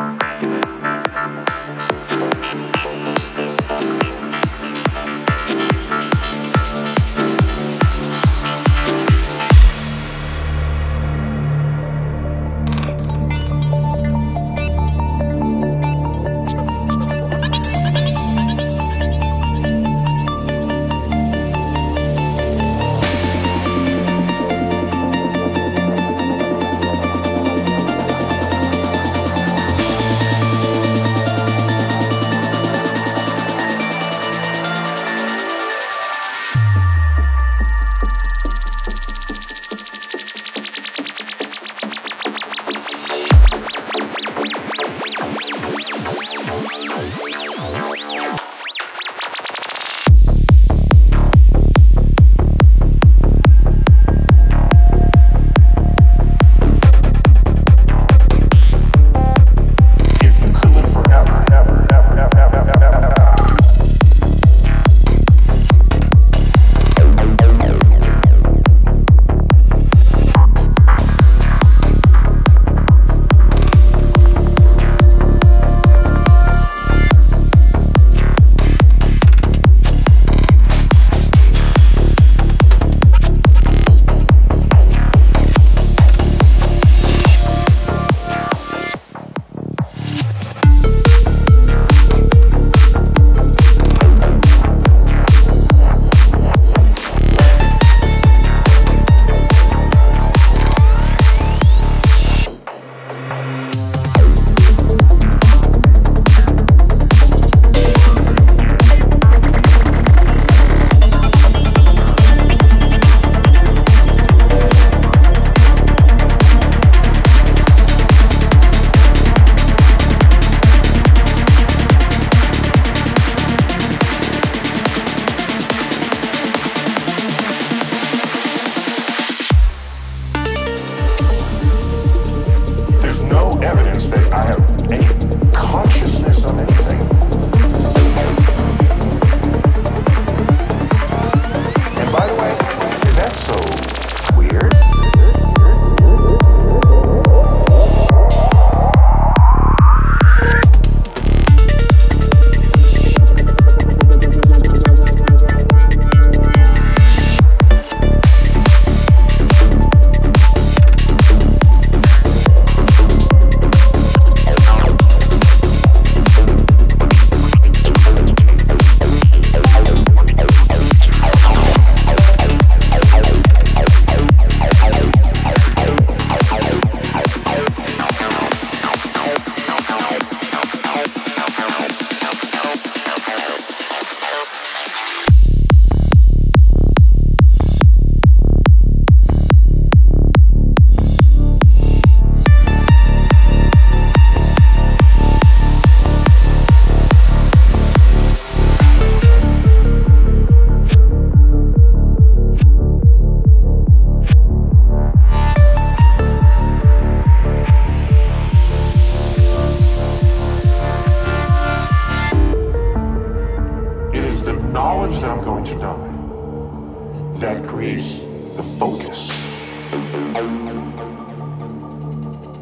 Thank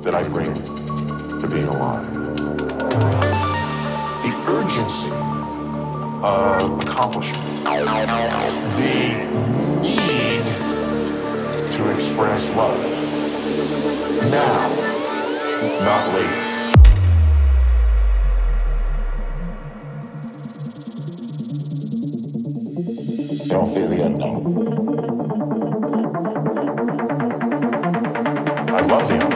that I bring to being alive. The urgency of accomplishment, the need to express love now, not later. Don't feel the unknown. love the